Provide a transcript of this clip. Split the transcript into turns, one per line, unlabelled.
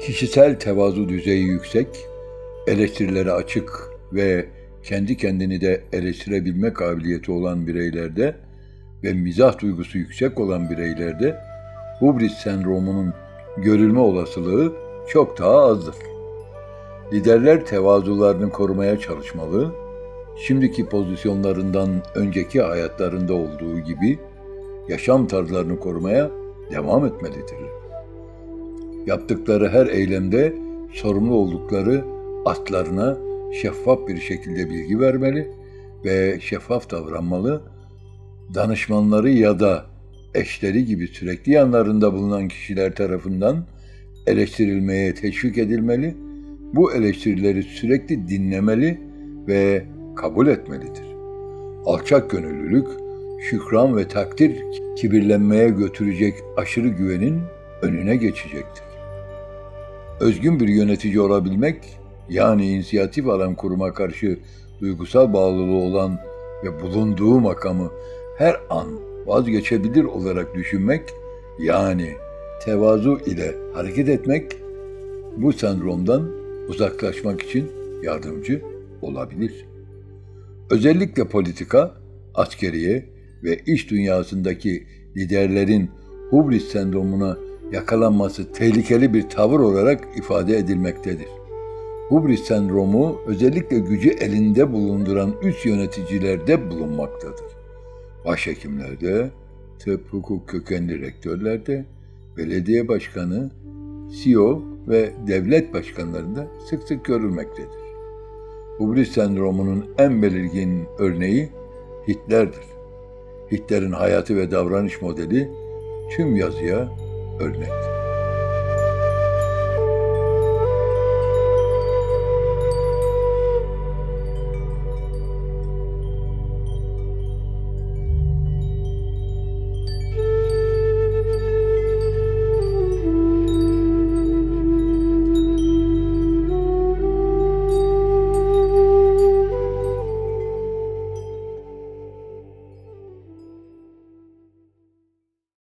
Kişisel tevazu düzeyi yüksek, eleştirilere açık ve kendi kendini de eleştirebilme kabiliyeti olan bireylerde ve mizah duygusu yüksek olan bireylerde hubris sendromunun görülme olasılığı çok daha azdır. Liderler tevazularını korumaya çalışmalı, şimdiki pozisyonlarından önceki hayatlarında olduğu gibi yaşam tarzlarını korumaya devam etmelidirler. Yaptıkları her eylemde sorumlu oldukları atlarına şeffaf bir şekilde bilgi vermeli ve şeffaf davranmalı. Danışmanları ya da eşleri gibi sürekli yanlarında bulunan kişiler tarafından eleştirilmeye teşvik edilmeli. Bu eleştirileri sürekli dinlemeli ve kabul etmelidir. Alçak gönüllülük, şükran ve takdir kibirlenmeye götürecek aşırı güvenin önüne geçecektir. Özgün bir yönetici olabilmek, yani inisiyatif alan kuruma karşı duygusal bağlılığı olan ve bulunduğu makamı her an vazgeçebilir olarak düşünmek, yani tevazu ile hareket etmek, bu sendromdan uzaklaşmak için yardımcı olabilir. Özellikle politika, askeriye ve iş dünyasındaki liderlerin hubris sendromuna yakalanması tehlikeli bir tavır olarak ifade edilmektedir. Hubris sendromu özellikle gücü elinde bulunduran üst yöneticilerde bulunmaktadır. Başhekimlerde, tıp hukuk kökenli rektörlerde, belediye başkanı, CEO ve devlet başkanlarında sık sık görülmektedir. Hubris sendromunun en belirgin örneği Hitler'dir. Hitler'in hayatı ve davranış modeli tüm yazıya örnektir.